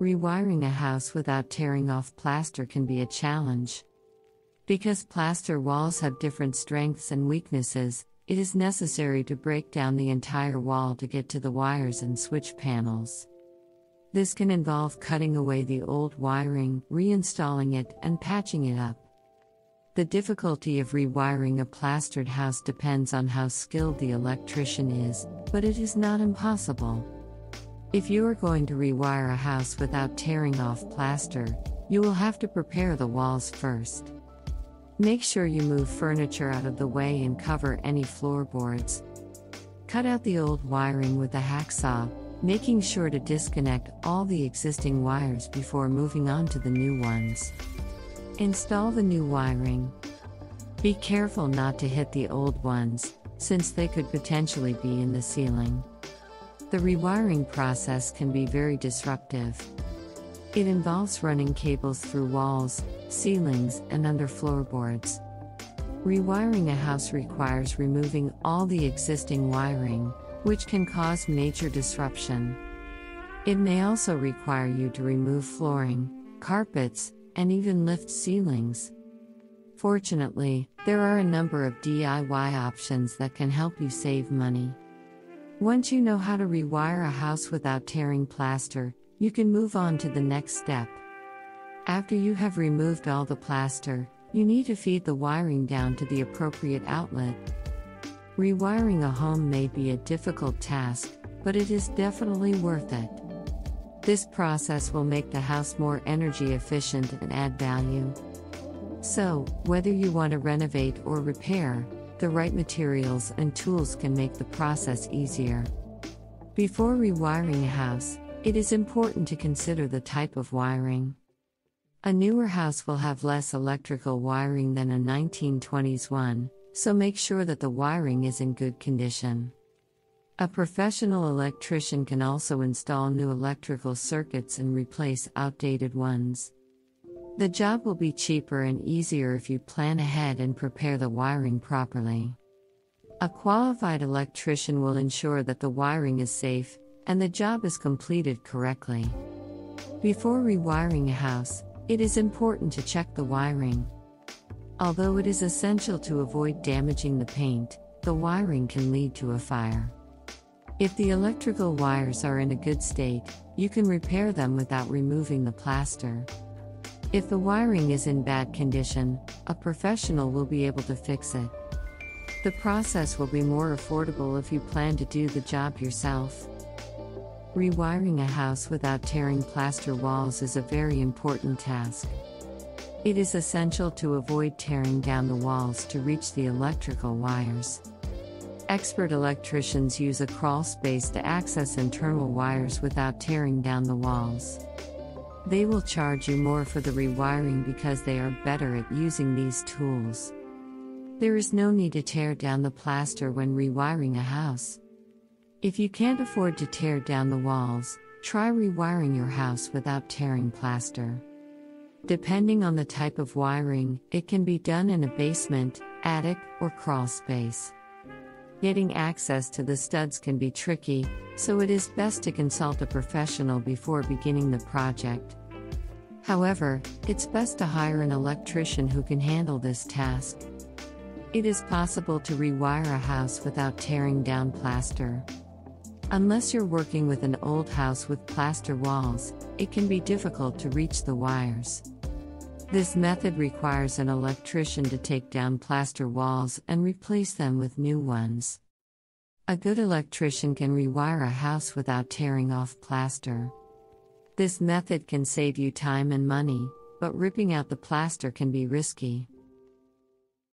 Rewiring a house without tearing off plaster can be a challenge. Because plaster walls have different strengths and weaknesses, it is necessary to break down the entire wall to get to the wires and switch panels. This can involve cutting away the old wiring, reinstalling it, and patching it up. The difficulty of rewiring a plastered house depends on how skilled the electrician is, but it is not impossible. If you are going to rewire a house without tearing off plaster, you will have to prepare the walls first. Make sure you move furniture out of the way and cover any floorboards. Cut out the old wiring with a hacksaw, making sure to disconnect all the existing wires before moving on to the new ones. Install the new wiring. Be careful not to hit the old ones, since they could potentially be in the ceiling. The rewiring process can be very disruptive. It involves running cables through walls, ceilings, and under floorboards. Rewiring a house requires removing all the existing wiring, which can cause major disruption. It may also require you to remove flooring, carpets, and even lift ceilings. Fortunately, there are a number of DIY options that can help you save money. Once you know how to rewire a house without tearing plaster, you can move on to the next step. After you have removed all the plaster, you need to feed the wiring down to the appropriate outlet. Rewiring a home may be a difficult task, but it is definitely worth it. This process will make the house more energy efficient and add value. So, whether you want to renovate or repair, the right materials and tools can make the process easier. Before rewiring a house, it is important to consider the type of wiring. A newer house will have less electrical wiring than a 1920s one, so make sure that the wiring is in good condition. A professional electrician can also install new electrical circuits and replace outdated ones. The job will be cheaper and easier if you plan ahead and prepare the wiring properly. A qualified electrician will ensure that the wiring is safe and the job is completed correctly. Before rewiring a house, it is important to check the wiring. Although it is essential to avoid damaging the paint, the wiring can lead to a fire. If the electrical wires are in a good state, you can repair them without removing the plaster. If the wiring is in bad condition, a professional will be able to fix it. The process will be more affordable if you plan to do the job yourself. Rewiring a house without tearing plaster walls is a very important task. It is essential to avoid tearing down the walls to reach the electrical wires. Expert electricians use a crawl space to access internal wires without tearing down the walls. They will charge you more for the rewiring because they are better at using these tools. There is no need to tear down the plaster when rewiring a house. If you can't afford to tear down the walls, try rewiring your house without tearing plaster. Depending on the type of wiring, it can be done in a basement, attic, or crawl space. Getting access to the studs can be tricky, so it is best to consult a professional before beginning the project. However, it's best to hire an electrician who can handle this task. It is possible to rewire a house without tearing down plaster. Unless you're working with an old house with plaster walls, it can be difficult to reach the wires. This method requires an electrician to take down plaster walls and replace them with new ones. A good electrician can rewire a house without tearing off plaster. This method can save you time and money, but ripping out the plaster can be risky.